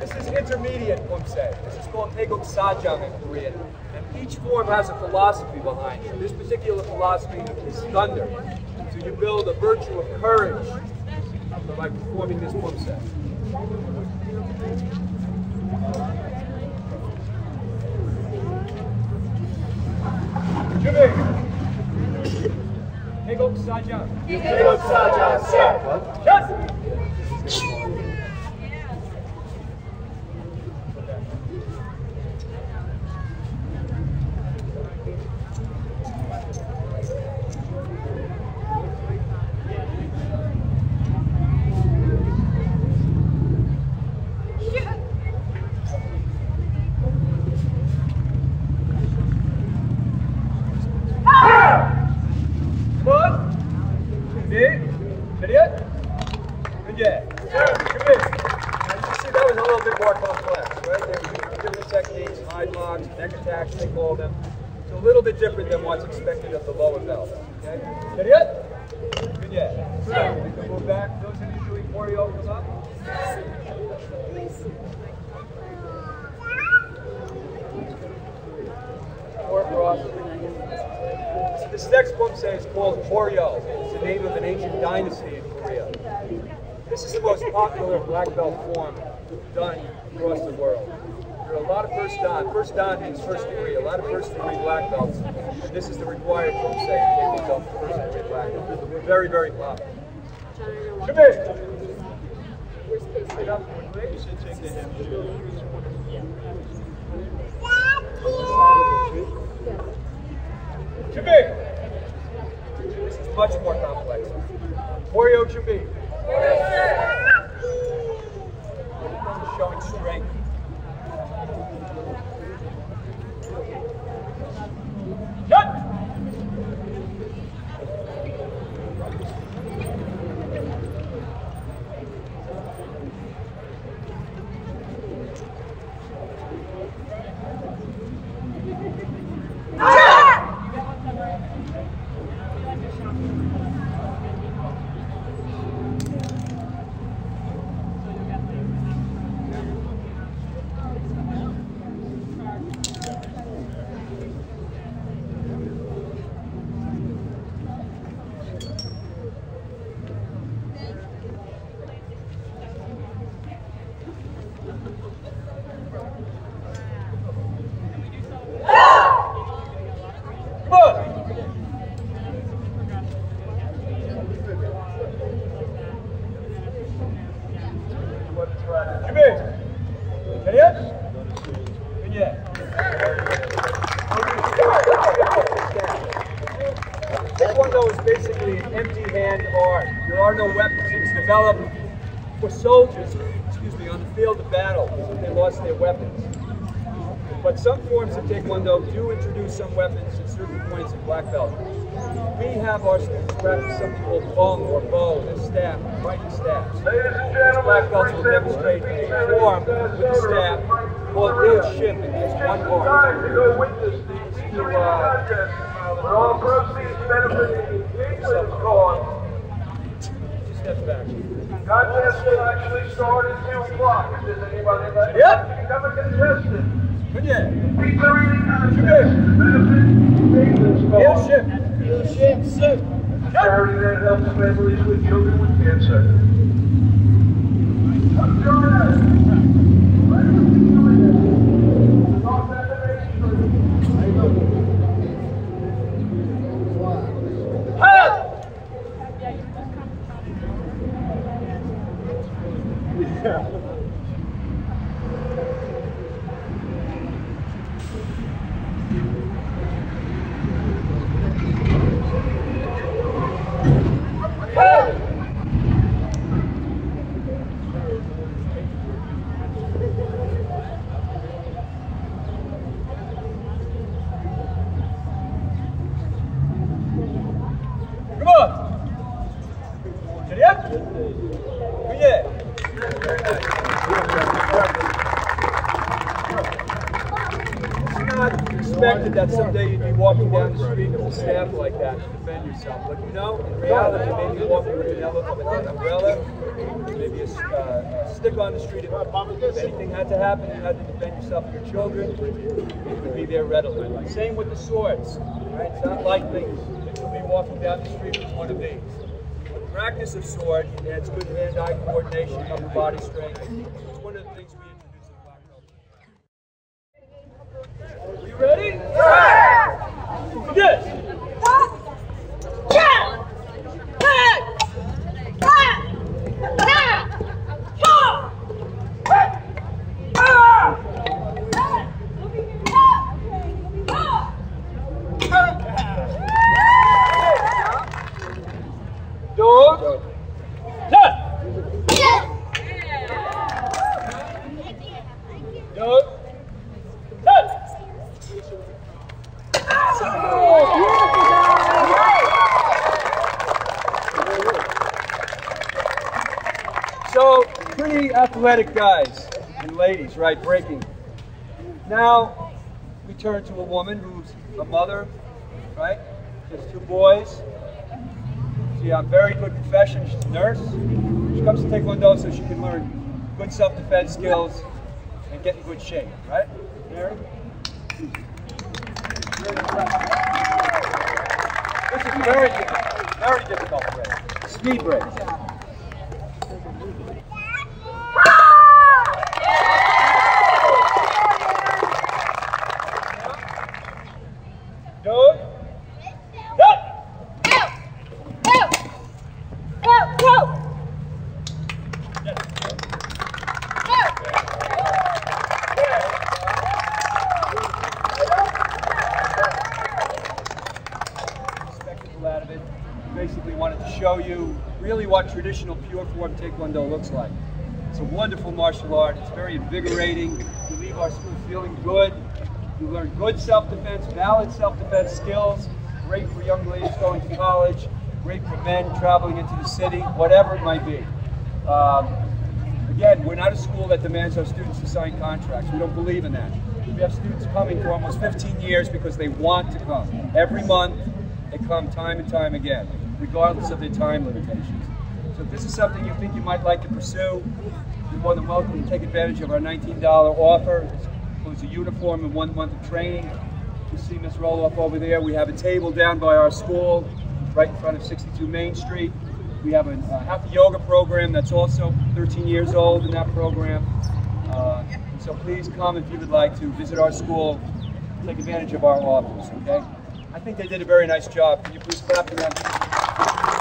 This is intermediate Pumse. This is called Taeguk Sajang in Korean. And each form has a philosophy behind it. This particular philosophy is thunder. So you build a virtue of courage by performing this Pumse. 준 Sajan. Yield Sajan, sir. What? Yes. Than what's expected of the lower belt. Okay? Period? 문제. So we can move back. Those of you doing choreo, come up. Or cross. This next Pumse is called Koryo. It's the name of an ancient dynasty in Korea. This is the most popular black belt form done across the world. There are a lot of first dan. First dan means first degree. A lot of first degree black belts. This is the required to take yourself to first degree black belt. Very, very popular. Come in. Sit up, please. Chubi! This is much more complex. Koryo Chubi. This one though is basically an empty hand art. There are no weapons. It was developed for soldiers, excuse me, on the field of battle because they lost their weapons. But some forms of Taekwondo do introduce some weapons at certain points in black belt. We have our students practice something called bong or bow, a staff, fighting staffs. These black belts will demonstrate form with a staff called Il Shim. It one to go witness the featuring contest where all proceeds benefiting the cause. Steps back. Contest will actually start at 2 o'clock. If there's anybody that Yep. become a contestant, Good. featuring contest benefiting the England's Il cause. Shim. Sir. Charity that helps families with children with cancer. Come join expected that someday you'd be walking down the street with a staff like that to defend yourself. But you know, in reality, maybe you may be walking with an, umbrella, maybe a, uh, stick on the street. If, if anything had to happen, you had to defend yourself and your children. it would be there readily. Same with the swords. Right? It's not likely things. You'll be walking down the street with one of these. With practice of sword, adds good hand-eye coordination, upper body strength. It's one of the things we introduce in black belt. Are you ready? Do this. Dog. Touch. Dog. Touch. So, pretty athletic guys and ladies, right, breaking. Now, we turn to a woman who's a mother, right? Just two boys. She has a very good profession. She's a nurse. She comes to Taekwondo so she can learn good self-defense skills and get in good shape, right? Mary? This is very difficult. Very difficult break. Speed break. It. Basically wanted to show you really what traditional pure form Taekwondo looks like. It's a wonderful martial art. It's very invigorating. You leave our school feeling good. You learn good self-defense, valid self-defense skills. Great for young ladies going to college. Great for men traveling into the city, whatever it might be. Um, Again, we're not a school that demands our students to sign contracts. We don't believe in that. We have students coming for almost 15 years because they want to come. Every month, they come time and time again, regardless of their time limitations. So if this is something you think you might like to pursue, you're more than welcome to take advantage of our $19 offer. Includes a uniform and one month of training. You see Ms. Roloff over there. We have a table down by our school, right in front of 62 Main Street. We have a, a hatha yoga program that's also 13 years old in that program. Uh, so please come if you would like to visit our school, take advantage of our offers, okay? I think they did a very nice job. Can you please clap for them?